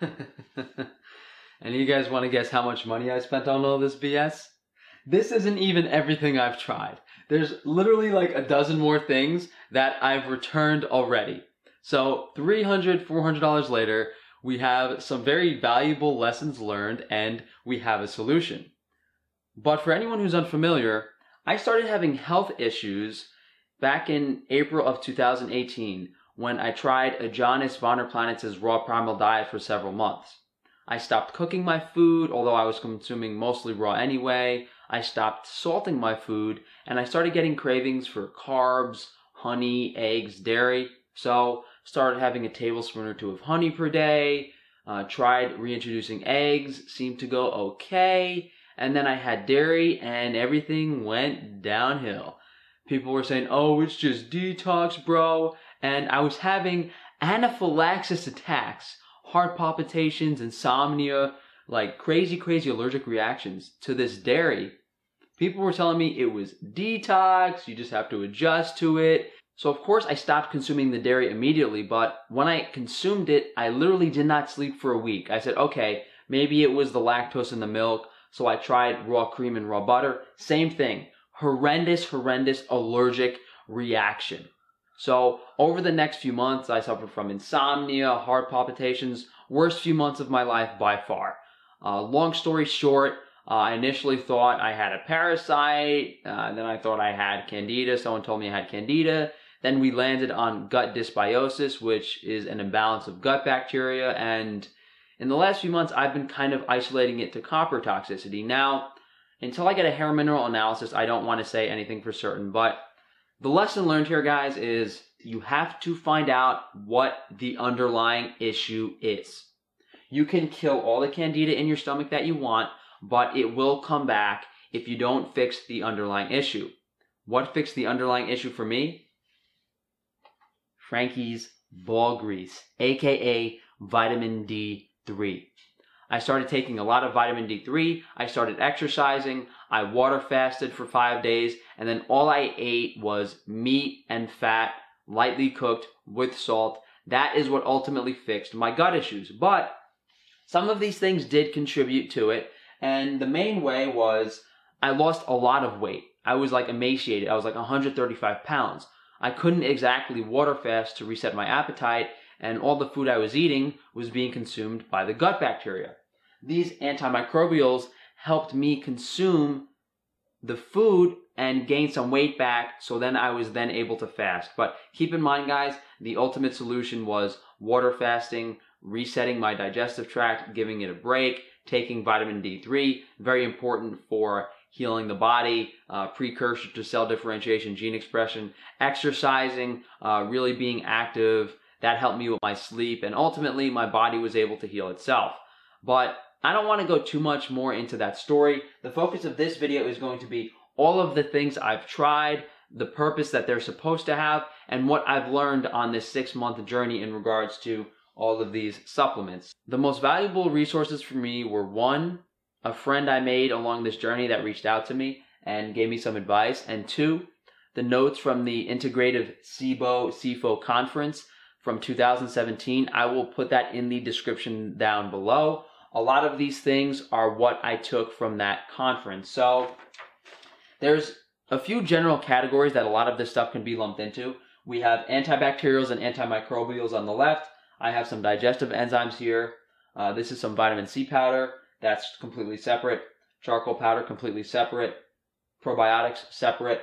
and you guys want to guess how much money I spent on all this BS? This isn't even everything I've tried. There's literally like a dozen more things that I've returned already. So $300, $400 later, we have some very valuable lessons learned and we have a solution. But for anyone who's unfamiliar, I started having health issues back in April of 2018 when I tried Aajonus Vonderplanitz' raw primal diet for several months. I stopped cooking my food, although I was consuming mostly raw anyway. I stopped salting my food, and I started getting cravings for carbs, honey, eggs, dairy. So, started having a tablespoon or two of honey per day. Uh, tried reintroducing eggs, seemed to go okay. And then I had dairy, and everything went downhill. People were saying, oh, it's just detox, bro. And I was having anaphylaxis attacks heart palpitations, insomnia, like crazy, crazy allergic reactions to this dairy. People were telling me it was detox, you just have to adjust to it. So, of course, I stopped consuming the dairy immediately, but when I consumed it, I literally did not sleep for a week. I said, okay, maybe it was the lactose in the milk. So I tried raw cream and raw butter. Same thing. Horrendous, horrendous allergic reaction. So over the next few months, I suffered from insomnia, heart palpitations, worst few months of my life by far. Uh, long story short, uh, I initially thought I had a parasite, uh, then I thought I had candida. Someone told me I had candida. Then we landed on gut dysbiosis, which is an imbalance of gut bacteria. And in the last few months, I've been kind of isolating it to copper toxicity. Now, until I get a hair mineral analysis, I don't want to say anything for certain, but the lesson learned here, guys, is you have to find out what the underlying issue is. You can kill all the candida in your stomach that you want, but it will come back if you don't fix the underlying issue. What fixed the underlying issue for me? Frankie's ball grease, aka vitamin D3. I started taking a lot of vitamin D3. I started exercising. I water fasted for five days. And then all I ate was meat and fat, lightly cooked with salt. That is what ultimately fixed my gut issues. But some of these things did contribute to it. And the main way was I lost a lot of weight. I was like emaciated. I was like 135 pounds. I couldn't exactly water fast to reset my appetite, and all the food I was eating was being consumed by the gut bacteria these antimicrobials helped me consume the food and gain some weight back so then I was then able to fast. But keep in mind guys, the ultimate solution was water fasting, resetting my digestive tract, giving it a break, taking vitamin D3, very important for healing the body, uh, precursor to cell differentiation, gene expression, exercising, uh, really being active. That helped me with my sleep, and ultimately my body was able to heal itself. But I don't want to go too much more into that story. The focus of this video is going to be all of the things I've tried, the purpose that they're supposed to have, and what I've learned on this six month journey in regards to all of these supplements. The most valuable resources for me were one, a friend I made along this journey that reached out to me and gave me some advice, and two, the notes from the Integrative SIBO SIFO conference from 2017. I will put that in the description down below a lot of these things are what I took from that conference. So there's a few general categories that a lot of this stuff can be lumped into. We have antibacterials and antimicrobials on the left. I have some digestive enzymes here. Uh, this is some vitamin C powder. That's completely separate. Charcoal powder, completely separate. Probiotics, separate.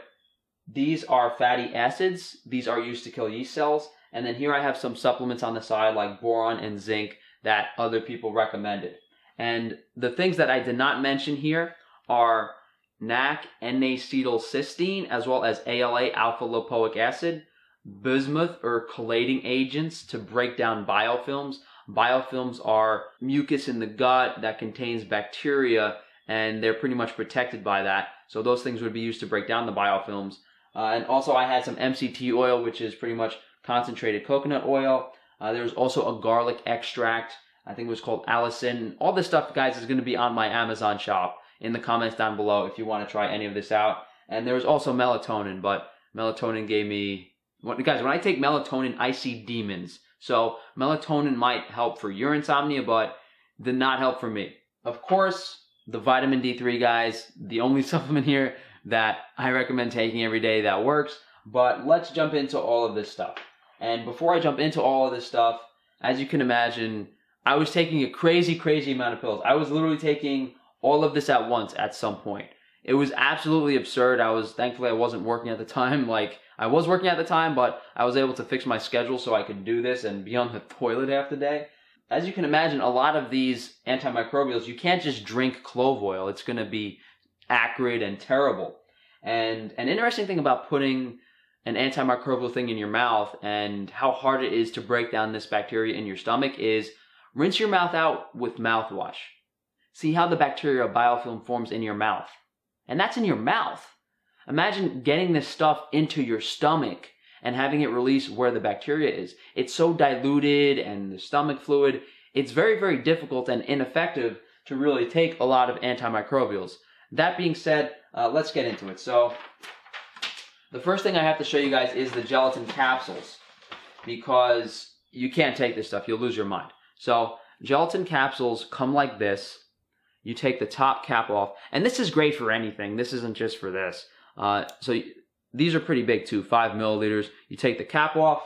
These are fatty acids. These are used to kill yeast cells. And then here I have some supplements on the side like boron and zinc that other people recommended. And the things that I did not mention here are NAC N-acetylcysteine as well as ALA alpha lipoic acid, bismuth or chelating agents to break down biofilms. Biofilms are mucus in the gut that contains bacteria and they're pretty much protected by that. So those things would be used to break down the biofilms. Uh, and also I had some MCT oil, which is pretty much concentrated coconut oil. Uh, there's also a garlic extract. I think it was called Allicin. All this stuff, guys, is going to be on my Amazon shop in the comments down below if you want to try any of this out. And there was also melatonin, but melatonin gave me... Guys, when I take melatonin, I see demons. So melatonin might help for your insomnia, but did not help for me. Of course, the vitamin D3 guys, the only supplement here that I recommend taking every day that works. But let's jump into all of this stuff. And before I jump into all of this stuff, as you can imagine, I was taking a crazy, crazy amount of pills. I was literally taking all of this at once at some point. It was absolutely absurd. I was thankfully I wasn't working at the time. Like I was working at the time, but I was able to fix my schedule so I could do this and be on the toilet half the day. As you can imagine, a lot of these antimicrobials, you can't just drink clove oil. It's going to be acrid and terrible. And an interesting thing about putting an antimicrobial thing in your mouth and how hard it is to break down this bacteria in your stomach is rinse your mouth out with mouthwash. See how the bacterial biofilm forms in your mouth. And that's in your mouth. Imagine getting this stuff into your stomach and having it release where the bacteria is. It's so diluted and the stomach fluid, it's very, very difficult and ineffective to really take a lot of antimicrobials. That being said, uh, let's get into it. So, the first thing I have to show you guys is the gelatin capsules because you can't take this stuff. You'll lose your mind. So gelatin capsules come like this. You take the top cap off, and this is great for anything. This isn't just for this. Uh, so these are pretty big too, five milliliters. You take the cap off,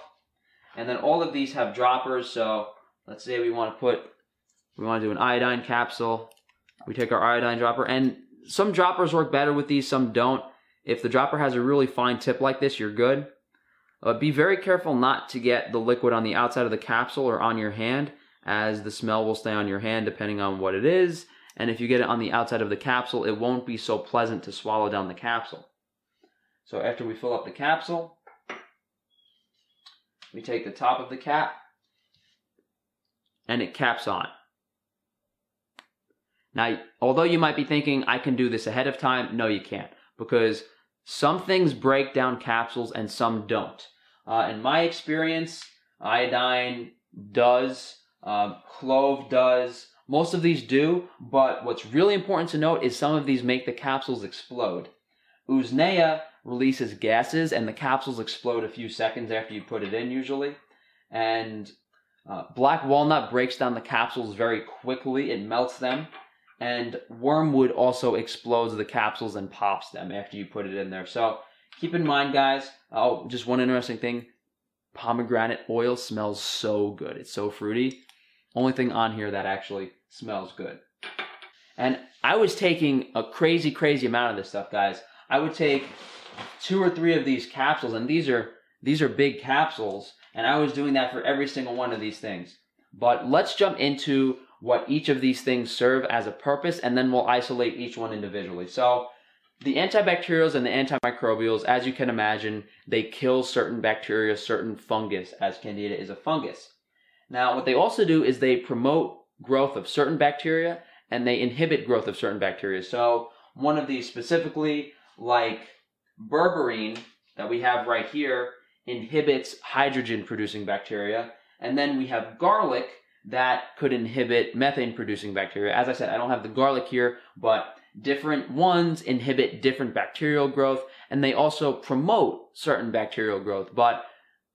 and then all of these have droppers. So let's say we want to put, we want to do an iodine capsule. We take our iodine dropper, and some droppers work better with these, some don't. If the dropper has a really fine tip like this, you're good. Uh, be very careful not to get the liquid on the outside of the capsule or on your hand, as the smell will stay on your hand depending on what it is. And if you get it on the outside of the capsule, it won't be so pleasant to swallow down the capsule. So after we fill up the capsule, we take the top of the cap and it caps on. Now, although you might be thinking, I can do this ahead of time, no, you can't because some things break down capsules and some don't. Uh, in my experience, iodine does, um, clove does, most of these do, but what's really important to note is some of these make the capsules explode. Usnea releases gases and the capsules explode a few seconds after you put it in usually. And uh, black walnut breaks down the capsules very quickly, it melts them and wormwood also explodes the capsules and pops them after you put it in there. So keep in mind, guys. Oh, just one interesting thing: pomegranate oil smells so good. It's so fruity. Only thing on here that actually smells good. And I was taking a crazy, crazy amount of this stuff, guys. I would take two or three of these capsules, and these are these are big capsules, and I was doing that for every single one of these things. But let's jump into what each of these things serve as a purpose, and then we'll isolate each one individually. So the antibacterials and the antimicrobials, as you can imagine, they kill certain bacteria, certain fungus, as candida is a fungus. Now, what they also do is they promote growth of certain bacteria and they inhibit growth of certain bacteria. So one of these specifically, like berberine that we have right here, inhibits hydrogen producing bacteria. And then we have garlic that could inhibit methane producing bacteria. As I said, I don't have the garlic here, but different ones inhibit different bacterial growth and they also promote certain bacterial growth. But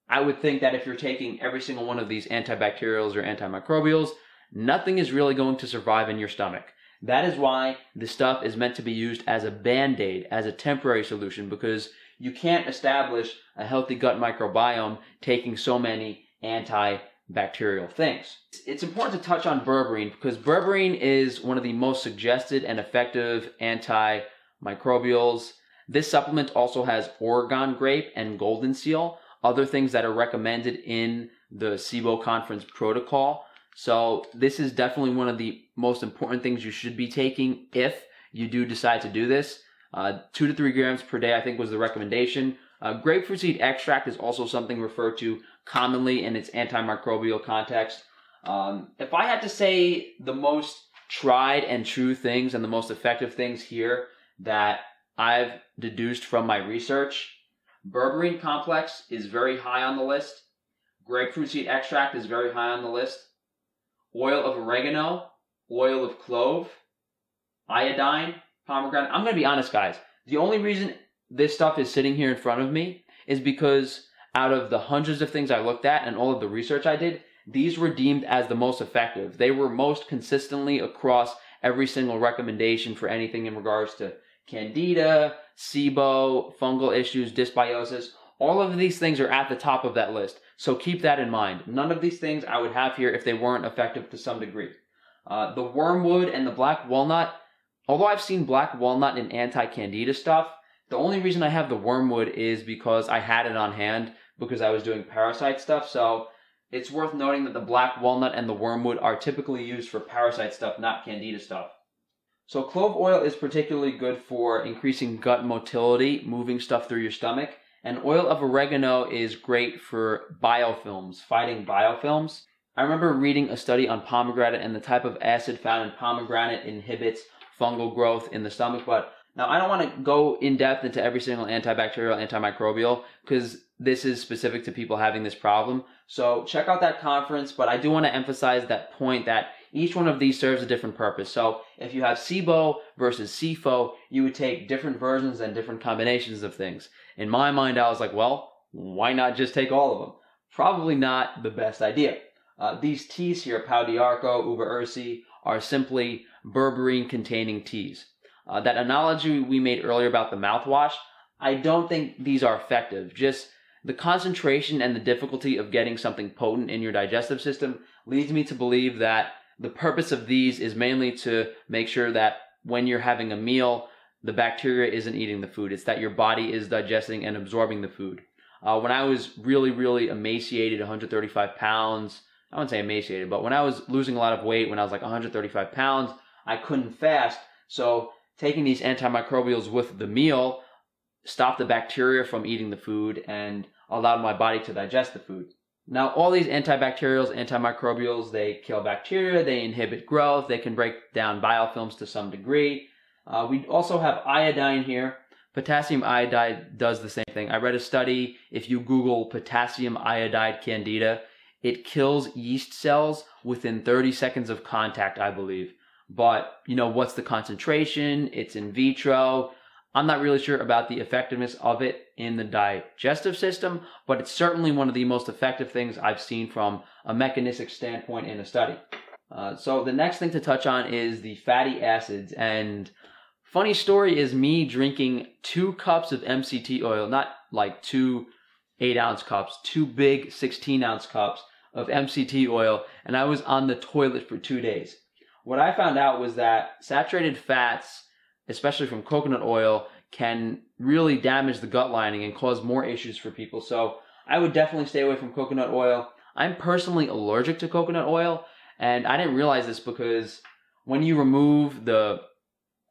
I would think that if you're taking every single one of these antibacterials or antimicrobials, nothing is really going to survive in your stomach. That is why this stuff is meant to be used as a band aid, as a temporary solution, because you can't establish a healthy gut microbiome taking so many anti bacterial things. It's important to touch on berberine because berberine is one of the most suggested and effective antimicrobials. This supplement also has Oregon grape and golden seal, other things that are recommended in the SIBO conference protocol. So this is definitely one of the most important things you should be taking if you do decide to do this. Uh, two to three grams per day, I think, was the recommendation. Uh, grapefruit seed extract is also something referred to commonly in its antimicrobial context. Um, if I had to say the most tried and true things and the most effective things here that I've deduced from my research, berberine complex is very high on the list. Grapefruit seed extract is very high on the list. Oil of oregano, oil of clove, iodine, pomegranate. I'm going to be honest, guys. The only reason this stuff is sitting here in front of me is because out of the hundreds of things I looked at and all of the research I did, these were deemed as the most effective. They were most consistently across every single recommendation for anything in regards to candida, SIBO, fungal issues, dysbiosis. All of these things are at the top of that list. So keep that in mind. None of these things I would have here if they weren't effective to some degree. Uh, the wormwood and the black walnut, although I've seen black walnut in anti-candida stuff, the only reason I have the wormwood is because I had it on hand because I was doing parasite stuff. So it's worth noting that the black walnut and the wormwood are typically used for parasite stuff, not candida stuff. So clove oil is particularly good for increasing gut motility, moving stuff through your stomach. And oil of oregano is great for biofilms, fighting biofilms. I remember reading a study on pomegranate and the type of acid found in pomegranate inhibits fungal growth in the stomach, but now, I don't want to go in depth into every single antibacterial, antimicrobial, because this is specific to people having this problem. So check out that conference, but I do want to emphasize that point that each one of these serves a different purpose. So if you have SIBO versus SIFO, you would take different versions and different combinations of things. In my mind, I was like, well, why not just take all of them? Probably not the best idea. Uh, these teas here, Pau d'Arco, Uva Ursi, are simply berberine containing teas. Uh, that analogy we made earlier about the mouthwash, I don't think these are effective. Just the concentration and the difficulty of getting something potent in your digestive system leads me to believe that the purpose of these is mainly to make sure that when you're having a meal, the bacteria isn't eating the food. It's that your body is digesting and absorbing the food. Uh, when I was really, really emaciated, 135 pounds, I wouldn't say emaciated, but when I was losing a lot of weight, when I was like 135 pounds, I couldn't fast. So taking these antimicrobials with the meal stopped the bacteria from eating the food and allowed my body to digest the food. Now, all these antibacterials, antimicrobials, they kill bacteria, they inhibit growth, they can break down biofilms to some degree. Uh, we also have iodine here. Potassium iodide does the same thing. I read a study, if you Google potassium iodide candida, it kills yeast cells within 30 seconds of contact, I believe. But, you know, what's the concentration? It's in vitro. I'm not really sure about the effectiveness of it in the digestive system, but it's certainly one of the most effective things I've seen from a mechanistic standpoint in a study. Uh, so the next thing to touch on is the fatty acids. And funny story is me drinking two cups of MCT oil, not like two eight ounce cups, two big 16 ounce cups of MCT oil, and I was on the toilet for two days. What I found out was that saturated fats, especially from coconut oil, can really damage the gut lining and cause more issues for people. So I would definitely stay away from coconut oil. I'm personally allergic to coconut oil, and I didn't realize this because when you remove the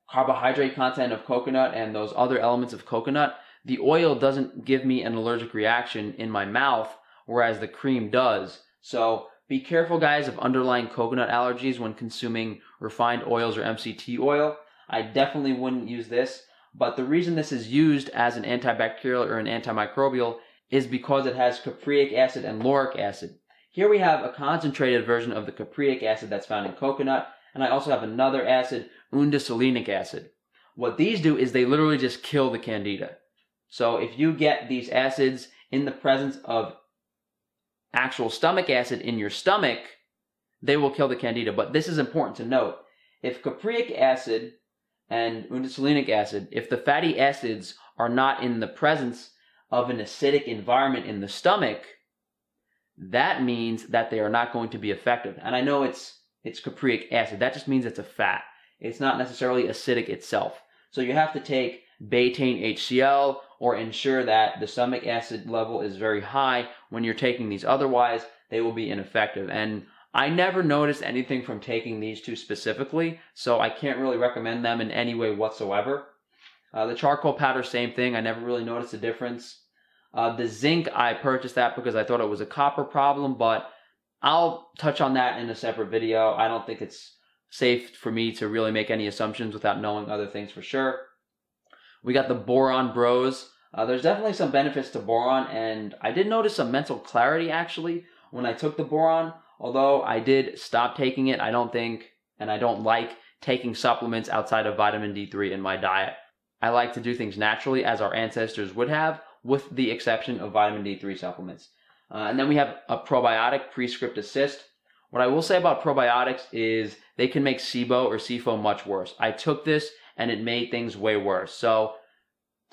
carbohydrate content of coconut and those other elements of coconut, the oil doesn't give me an allergic reaction in my mouth, whereas the cream does. So be careful, guys, of underlying coconut allergies when consuming refined oils or MCT oil. I definitely wouldn't use this, but the reason this is used as an antibacterial or an antimicrobial is because it has caprylic acid and lauric acid. Here we have a concentrated version of the caprylic acid that's found in coconut, and I also have another acid, undecylenic acid. What these do is they literally just kill the candida. So if you get these acids in the presence of actual stomach acid in your stomach, they will kill the candida. But this is important to note. If caprylic acid and undecylenic acid, if the fatty acids are not in the presence of an acidic environment in the stomach, that means that they are not going to be effective. And I know it's it's caprylic acid. That just means it's a fat. It's not necessarily acidic itself. So you have to take betaine HCl or ensure that the stomach acid level is very high when you're taking these. Otherwise, they will be ineffective. And I never noticed anything from taking these two specifically, so I can't really recommend them in any way whatsoever. Uh, the charcoal powder, same thing. I never really noticed a difference. Uh, the zinc, I purchased that because I thought it was a copper problem, but I'll touch on that in a separate video. I don't think it's safe for me to really make any assumptions without knowing other things for sure. We got the Boron Bros. Uh, there's definitely some benefits to boron, and I did notice some mental clarity actually when I took the boron. Although I did stop taking it, I don't think, and I don't like taking supplements outside of vitamin D3 in my diet. I like to do things naturally as our ancestors would have, with the exception of vitamin D3 supplements. Uh, and then we have a probiotic prescript assist. What I will say about probiotics is they can make SIBO or SIFO much worse. I took this and it made things way worse. So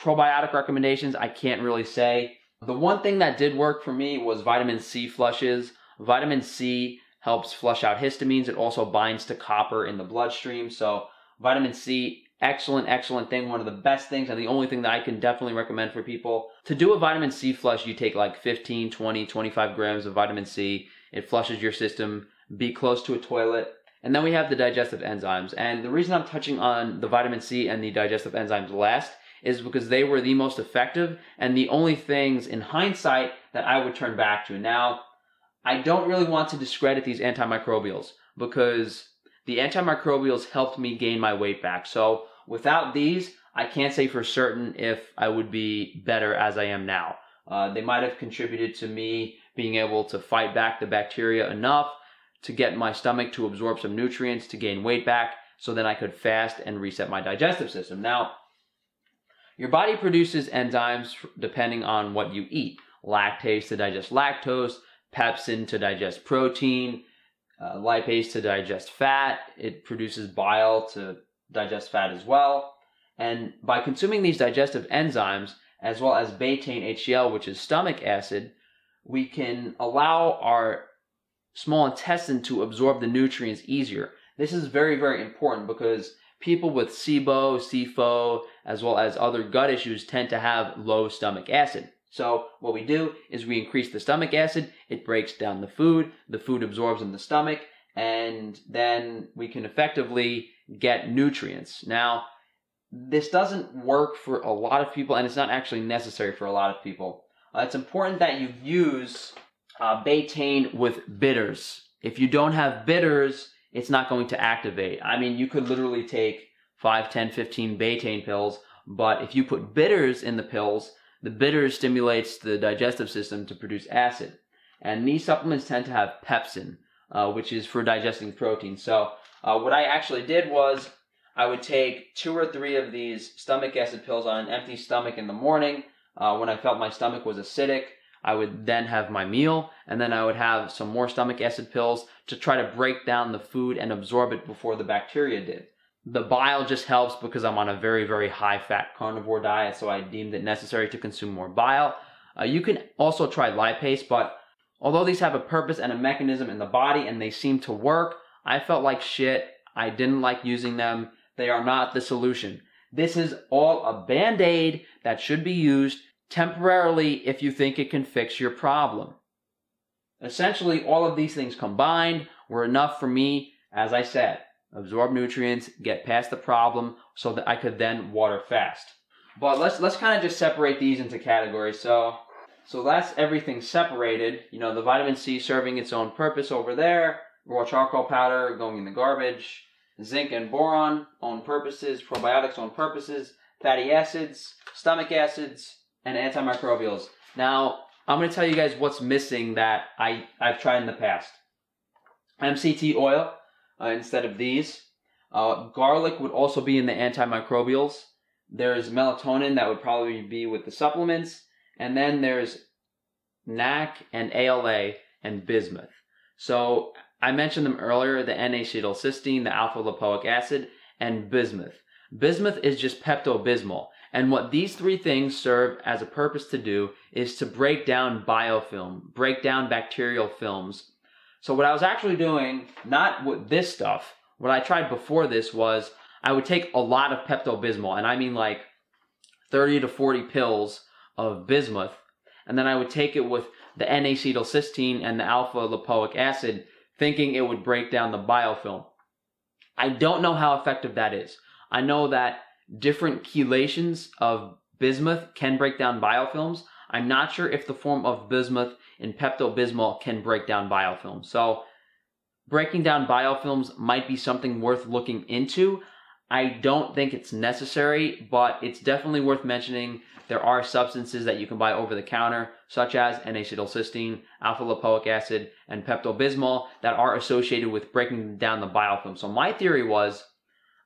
probiotic recommendations, I can't really say. The one thing that did work for me was vitamin C flushes. Vitamin C helps flush out histamines. It also binds to copper in the bloodstream. So vitamin C, excellent, excellent thing. One of the best things and the only thing that I can definitely recommend for people. To do a vitamin C flush, you take like 15, 20, 25 grams of vitamin C. It flushes your system. Be close to a toilet. And then we have the digestive enzymes. And the reason I'm touching on the vitamin C and the digestive enzymes last is because they were the most effective and the only things in hindsight that I would turn back to. Now, I don't really want to discredit these antimicrobials because the antimicrobials helped me gain my weight back. So without these, I can't say for certain if I would be better as I am now. Uh, they might have contributed to me being able to fight back the bacteria enough to get my stomach to absorb some nutrients to gain weight back so then I could fast and reset my digestive system. Now, your body produces enzymes depending on what you eat. Lactase to digest lactose, pepsin to digest protein, uh, lipase to digest fat. It produces bile to digest fat as well. And by consuming these digestive enzymes, as well as betaine HCl, which is stomach acid, we can allow our small intestine to absorb the nutrients easier. This is very, very important because people with SIBO, SIFO, as well as other gut issues tend to have low stomach acid. So what we do is we increase the stomach acid, it breaks down the food, the food absorbs in the stomach, and then we can effectively get nutrients. Now, this doesn't work for a lot of people, and it's not actually necessary for a lot of people. Uh, it's important that you use uh, betaine with bitters. If you don't have bitters, it's not going to activate. I mean, you could literally take 5, 10, 15 betaine pills, but if you put bitters in the pills, the bitter stimulates the digestive system to produce acid. And these supplements tend to have pepsin, uh, which is for digesting protein. So uh, what I actually did was I would take two or three of these stomach acid pills on an empty stomach in the morning. Uh, when I felt my stomach was acidic, I would then have my meal, and then I would have some more stomach acid pills to try to break down the food and absorb it before the bacteria did. The bile just helps because I'm on a very, very high fat carnivore diet, so I deemed it necessary to consume more bile. Uh, you can also try lipase, but although these have a purpose and a mechanism in the body and they seem to work, I felt like shit. I didn't like using them. They are not the solution. This is all a band aid that should be used temporarily if you think it can fix your problem. Essentially, all of these things combined were enough for me, as I said, absorb nutrients, get past the problem so that I could then water fast. But let's let's kind of just separate these into categories. So so that's everything separated. You know, the vitamin C serving its own purpose over there, raw charcoal powder going in the garbage, zinc and boron own purposes, probiotics own purposes, fatty acids, stomach acids, and antimicrobials. Now, I'm going to tell you guys what's missing that I, I've tried in the past. MCT oil, uh, instead of these. Uh, garlic would also be in the antimicrobials. There's melatonin that would probably be with the supplements. And then there's NAC and ALA and bismuth. So I mentioned them earlier, the N-acetylcysteine, the alpha lipoic acid, and bismuth. Bismuth is just Pepto-Bismol. And what these three things serve as a purpose to do is to break down biofilm, break down bacterial films, so what I was actually doing, not with this stuff, what I tried before this was I would take a lot of Pepto-Bismol, and I mean like 30 to 40 pills of bismuth, and then I would take it with the N-acetylcysteine and the alpha lipoic acid, thinking it would break down the biofilm. I don't know how effective that is. I know that different chelations of bismuth can break down biofilms. I'm not sure if the form of bismuth in Pepto-Bismol can break down biofilms. So breaking down biofilms might be something worth looking into. I don't think it's necessary, but it's definitely worth mentioning. There are substances that you can buy over the counter, such as N-acetylcysteine, alpha lipoic acid, and Pepto-Bismol that are associated with breaking down the biofilm. So my theory was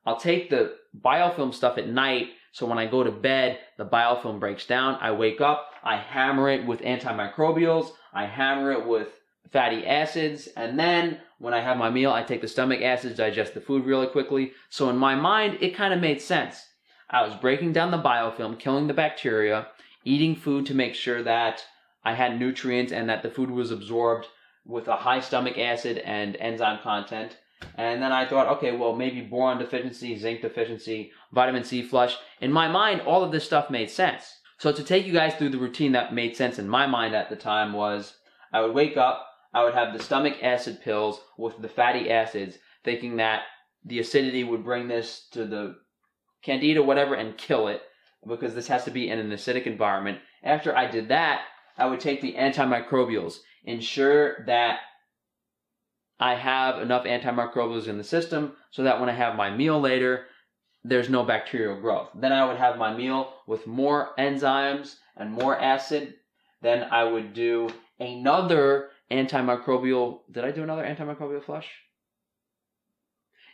I'll take the biofilm stuff at night. So when I go to bed, the biofilm breaks down. I wake up, I hammer it with antimicrobials, I hammer it with fatty acids, and then when I have my meal, I take the stomach acids, digest the food really quickly. So in my mind, it kind of made sense. I was breaking down the biofilm, killing the bacteria, eating food to make sure that I had nutrients and that the food was absorbed with a high stomach acid and enzyme content. And then I thought, okay, well, maybe boron deficiency, zinc deficiency, vitamin C flush. In my mind, all of this stuff made sense. So to take you guys through the routine that made sense in my mind at the time was I would wake up, I would have the stomach acid pills with the fatty acids, thinking that the acidity would bring this to the candida, whatever, and kill it because this has to be in an acidic environment. After I did that, I would take the antimicrobials, ensure that I have enough antimicrobials in the system so that when I have my meal later, there's no bacterial growth. Then I would have my meal with more enzymes and more acid. Then I would do another antimicrobial. Did I do another antimicrobial flush?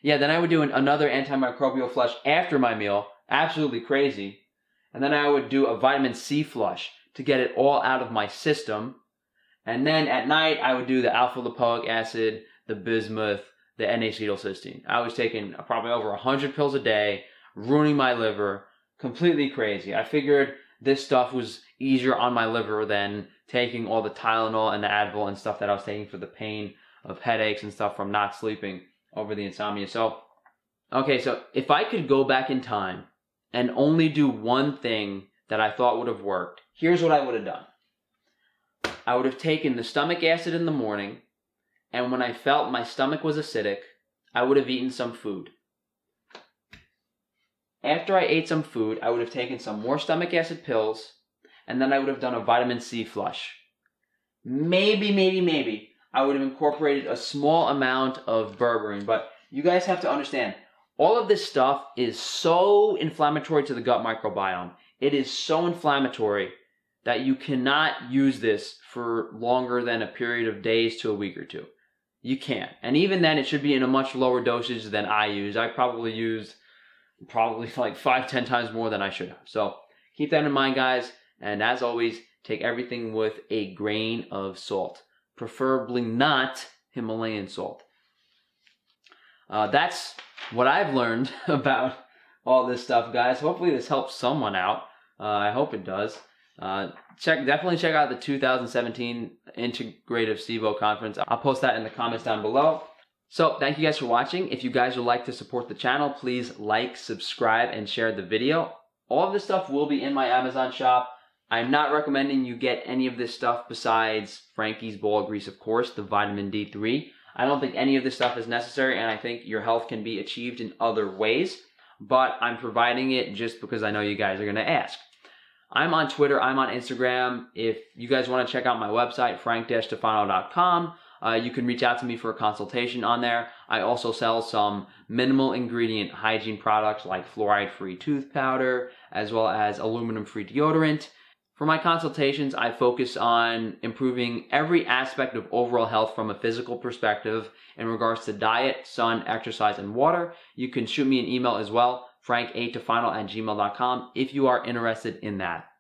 Yeah, then I would do an, another antimicrobial flush after my meal. Absolutely crazy. And then I would do a vitamin C flush to get it all out of my system. And then at night, I would do the alpha lipoic acid, the bismuth, the N-acetylcysteine. I was taking probably over 100 pills a day, ruining my liver, completely crazy. I figured this stuff was easier on my liver than taking all the Tylenol and the Advil and stuff that I was taking for the pain of headaches and stuff from not sleeping over the insomnia. So, okay, so if I could go back in time and only do one thing that I thought would have worked, here's what I would have done. I would have taken the stomach acid in the morning, and when I felt my stomach was acidic, I would have eaten some food. After I ate some food, I would have taken some more stomach acid pills, and then I would have done a vitamin C flush. Maybe, maybe, maybe I would have incorporated a small amount of berberine, but you guys have to understand all of this stuff is so inflammatory to the gut microbiome. It is so inflammatory that you cannot use this for longer than a period of days to a week or two. You can't. And even then, it should be in a much lower dosage than I use. I probably used probably like five, ten times more than I should have. So keep that in mind, guys. And as always, take everything with a grain of salt, preferably not Himalayan salt. Uh, that's what I've learned about all this stuff, guys. Hopefully, this helps someone out. Uh, I hope it does. Uh, check definitely check out the 2017 Integrative SIBO conference. I'll post that in the comments down below. So thank you guys for watching. If you guys would like to support the channel, please like, subscribe, and share the video. All of this stuff will be in my Amazon shop. I'm not recommending you get any of this stuff besides Frankie's Ball Grease, of course, the vitamin D3. I don't think any of this stuff is necessary, and I think your health can be achieved in other ways. But I'm providing it just because I know you guys are going to ask. I'm on Twitter, I'm on Instagram. If you guys want to check out my website, frank-tufano.com, uh, you can reach out to me for a consultation on there. I also sell some minimal ingredient hygiene products like fluoride-free tooth powder, as well as aluminum-free deodorant. For my consultations, I focus on improving every aspect of overall health from a physical perspective in regards to diet, sun, exercise, and water. You can shoot me an email as well, frank8tofino at gmail.com if you are interested in that.